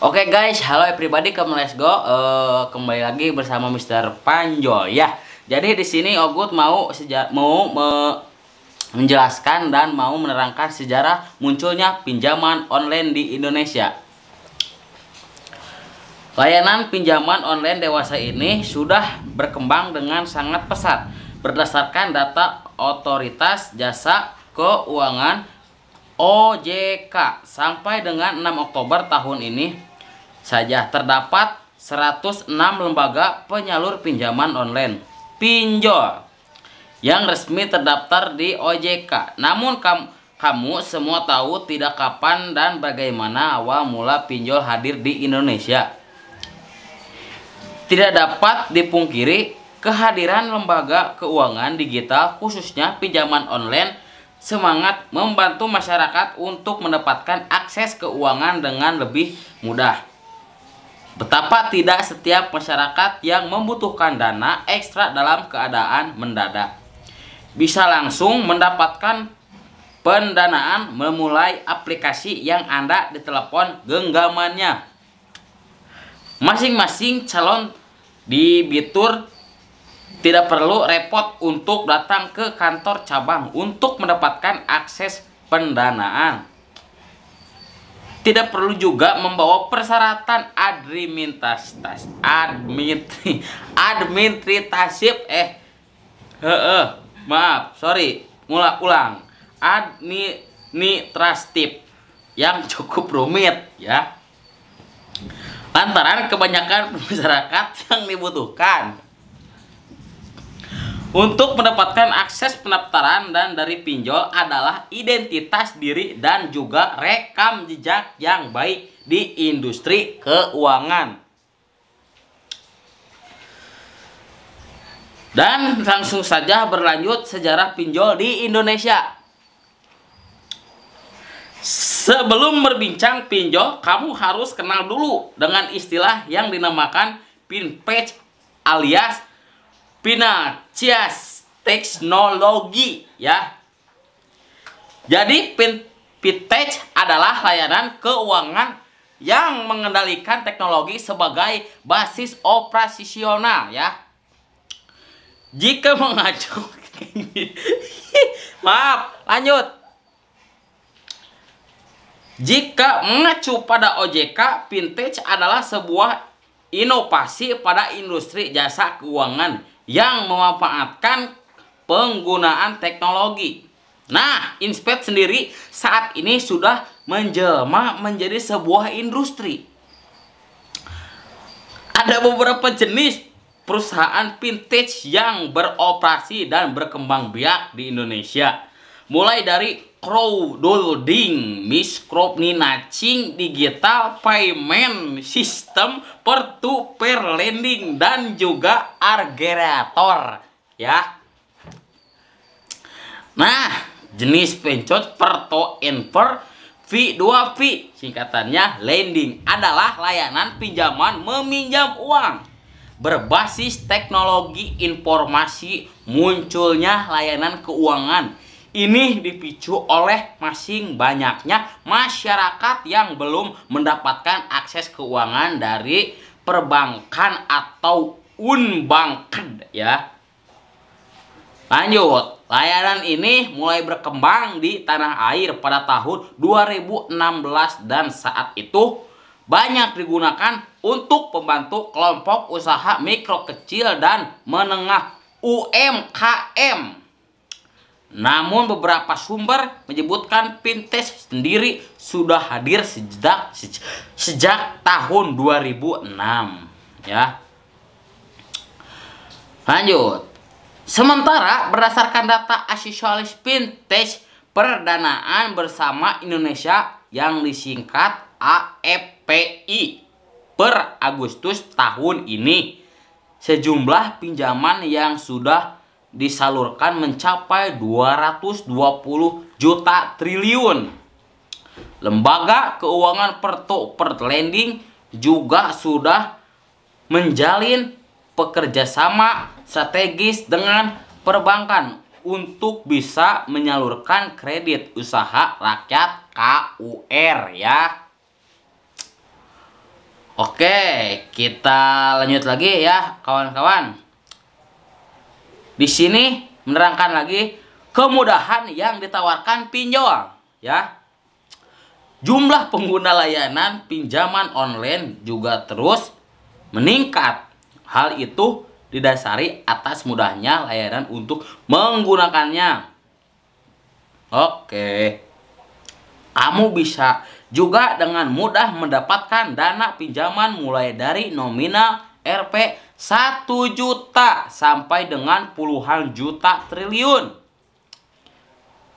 Oke guys, halo everybody, kamu let's go. Eh, kembali lagi bersama Mr. Panjol ya. Jadi di sini Ogut mau seja mau me- menjelaskan dan mau menerangkan sejarah munculnya pinjaman online di Indonesia. Layanan pinjaman online dewasa ini sudah berkembang dengan sangat pesat berdasarkan data Otoritas Jasa Keuangan OJK sampai dengan 6 Oktober tahun ini saja terdapat 106 lembaga penyalur pinjaman online pinjol yang resmi terdaftar di OJK. Namun kam- kamu semua tahu tidak kapan dan bagaimana awal mula pinjol hadir di Indonesia. Tidak dapat dipungkiri kehadiran lembaga keuangan digital khususnya pinjaman online semangat membantu masyarakat untuk mendapatkan akses keuangan dengan lebih mudah. Betapa tidak setiap masyarakat yang membutuhkan dana ekstra dalam keadaan mendadak bisa langsung mendapatkan pendanaan memulai aplikasi yang Anda di telepon genggamannya. Masing-masing calon di Bitur tidak perlu repot untuk datang ke kantor cabang untuk mendapatkan akses pendanaan. Tidak perlu juga membawa persyaratan administratif admin administratif eh heeh maaf sorry mulai ulang. Administratif yang cukup rumit ya. Lantaran kebanyakan masyarakat yang dibutuhkan untuk mendapatkan akses pendaftaran dan dari pinjol adalah identitas diri dan juga rekam jejak yang baik di industri keuangan. Dan langsung saja berlanjut sejarah pinjol di Indonesia. Sebelum berbincang pinjol, kamu harus kenal dulu dengan istilah yang dinamakan pinpage alias Pinasias Teknologi ya. Jadi Fintech adalah layanan keuangan yang mengendalikan teknologi sebagai basis operasional ya. Jika mengacu Maaf, lanjut. Jika mengacu pada OJK, fintech adalah sebuah inovasi pada industri jasa keuangan yang memanfaatkan penggunaan teknologi. Nah, Inspet sendiri saat ini sudah menjelma menjadi sebuah industri. Ada beberapa jenis perusahaan vintage yang beroperasi dan berkembang biak di Indonesia. Mulai dari crowdfunding, miscrofinanceing, digital payment system, peer-to-peer lending dan juga aggregator ya. Nah, jenis pencot perto inver V2V singkatannya lending adalah layanan pinjaman meminjam uang berbasis teknologi informasi munculnya layanan keuangan ini dipicu oleh masing banyaknya masyarakat yang belum mendapatkan akses keuangan dari perbankan atau unbanked ya. Lanjut, layanan ini mulai berkembang di tanah air pada tahun 2016 dan saat itu banyak digunakan untuk membantu kelompok usaha mikro kecil dan menengah UMKM. Namun beberapa sumber menyebutkan Pintes sendiri sudah hadir sejak sejak tahun 2006 ya. Lanjut. Sementara berdasarkan data Asisalis Pintes perdanaan bersama Indonesia yang disingkat AFPI per Agustus tahun ini sejumlah pinjaman yang sudah disalurkan mencapai 220 juta triliun. Lembaga keuangan Perto per lending juga sudah menjalin pekerjasama strategis dengan perbankan untuk bisa menyalurkan kredit usaha rakyat KUR ya. Oke, kita lanjut lagi ya, kawan-kawan. Di sini menerangkan lagi kemudahan yang ditawarkan pinjol, ya. Jumlah pengguna layanan pinjaman online juga terus meningkat. Hal itu didasari atas mudahnya layanan untuk menggunakannya. Oke. Kamu bisa juga dengan mudah mendapatkan dana pinjaman mulai dari nominal Rp 1 juta sampai dengan puluhan juta triliun.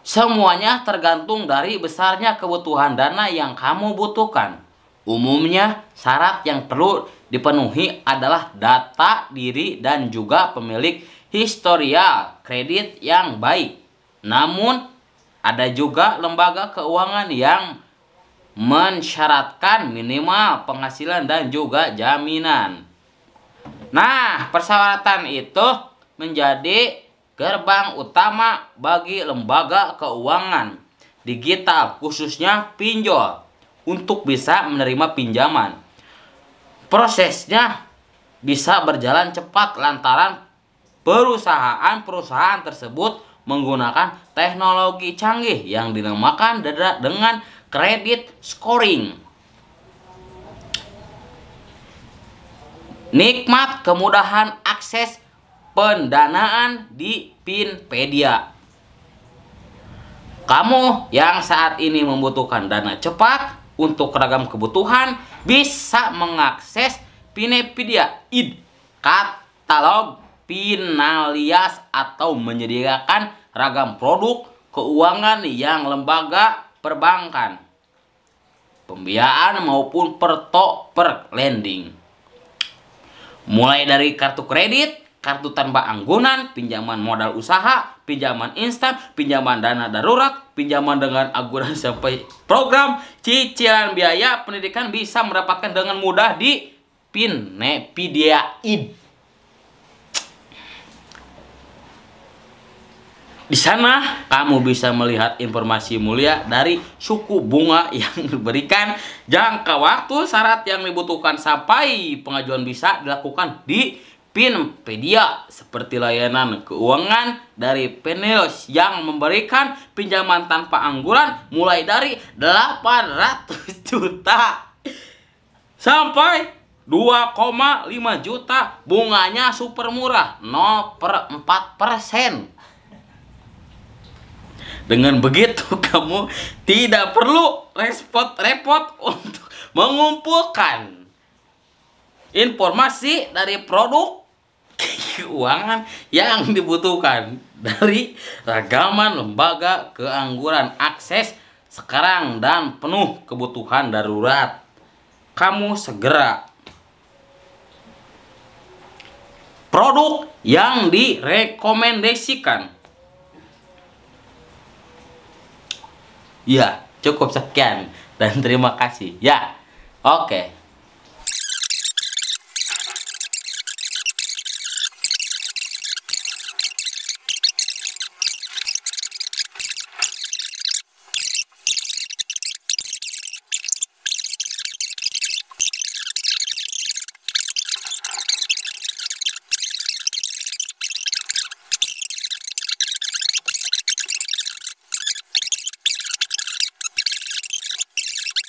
Semuanya tergantung dari besarnya kebutuhan dana yang kamu butuhkan. Umumnya, syarat yang perlu dipenuhi adalah data diri dan juga pemilik historial kredit yang baik. Namun, ada juga lembaga keuangan yang mensyaratkan minimal penghasilan dan juga jaminan. Nah, persyaratan itu menjadi gerbang utama bagi lembaga keuangan digital khususnya pinjol untuk bisa menerima pinjaman. Prosesnya bisa berjalan cepat lantaran perusahaan-perusahaan tersebut menggunakan teknologi canggih yang dinamakan dengan kredit scoring. Nikmat kemudahan akses pendanaan di Pinpedia. Kamu yang saat ini membutuhkan dana cepat untuk ragam kebutuhan bisa mengakses Pinpedia id katalog Pinalias atau menyediakan ragam produk keuangan yang lembaga perbankan, pembiayaan maupun pertok per lending mulai dari kartu kredit, kartu tanpa anggunan, pinjaman modal usaha, pinjaman instan, pinjaman dana darurat, pinjaman dengan anggunan sampai program, cicilan biaya pendidikan bisa mendapatkan dengan mudah di Pinepedia Di sana kamu bisa melihat informasi mulia dari suku bunga yang diberikan, jangka waktu, syarat yang dibutuhkan sampai pengajuan bisa dilakukan di Pinpedia. Seperti layanan keuangan dari Penelos yang memberikan pinjaman tanpa angguran mulai dari 800 juta sampai 2,5 juta bunganya super murah 0 per 4 persen dengan begitu kamu tidak perlu repot-repot untuk mengumpulkan informasi dari produk keuangan yang dibutuhkan dari ragaman lembaga keangguran akses sekarang dan penuh kebutuhan darurat. Kamu segera produk yang direkomendasikan Ya, cukup sekian dan terima kasih. Ya, oke.